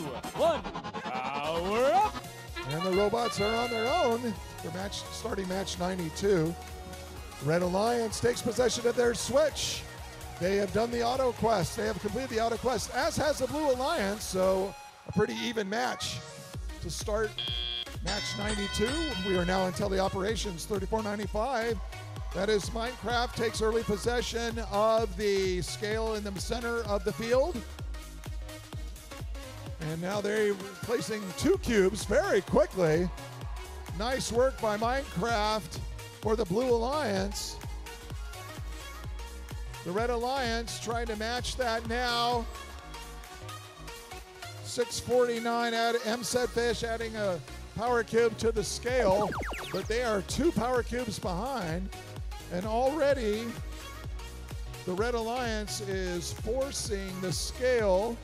one, power up! And the robots are on their own for match starting match 92. Red Alliance takes possession of their switch. They have done the auto quest. They have completed the auto quest, as has the Blue Alliance. So a pretty even match to start match 92. We are now until the operations 3495. That is Minecraft takes early possession of the scale in the center of the field. And now they're placing two cubes very quickly. Nice work by Minecraft for the Blue Alliance. The Red Alliance trying to match that now. 649 at MSET Fish adding a power cube to the scale, but they are two power cubes behind. And already the Red Alliance is forcing the scale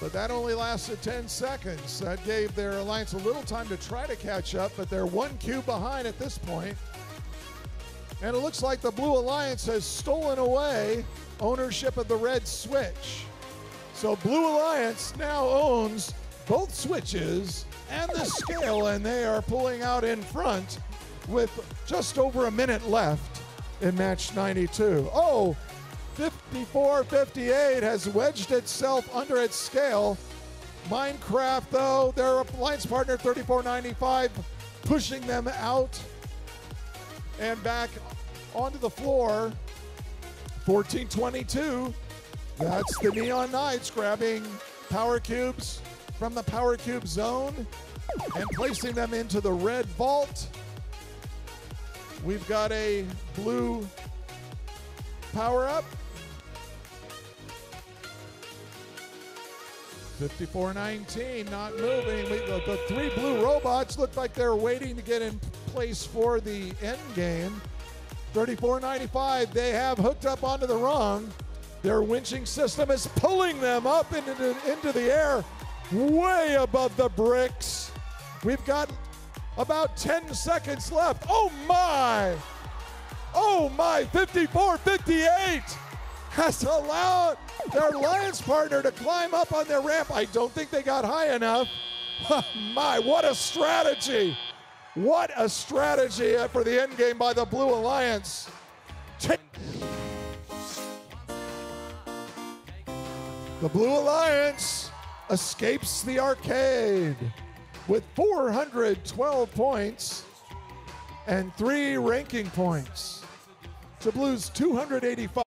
but that only lasted 10 seconds. Uh, that gave their alliance a little time to try to catch up, but they're one cube behind at this point. And it looks like the Blue Alliance has stolen away ownership of the red switch. So Blue Alliance now owns both switches and the scale, and they are pulling out in front with just over a minute left in match 92. Oh, 54 58 has wedged itself under its scale. Minecraft, though, their alliance partner 3495, pushing them out and back onto the floor. 1422. That's the Neon Knights grabbing power cubes from the power cube zone and placing them into the red vault. We've got a blue power up 54-19, not moving. We, the, the, three blue robots look like they're waiting to get in place for the end game. 34-95, they have hooked up onto the rung. Their winching system is pulling them up into the, into the air, way above the bricks. We've got about 10 seconds left. Oh my! Oh my, 54-58 has allowed their alliance partner to climb up on their ramp. I don't think they got high enough. My, what a strategy! What a strategy uh, for the end game by the Blue Alliance. The Blue Alliance escapes the arcade with 412 points and three ranking points. to Blues 285.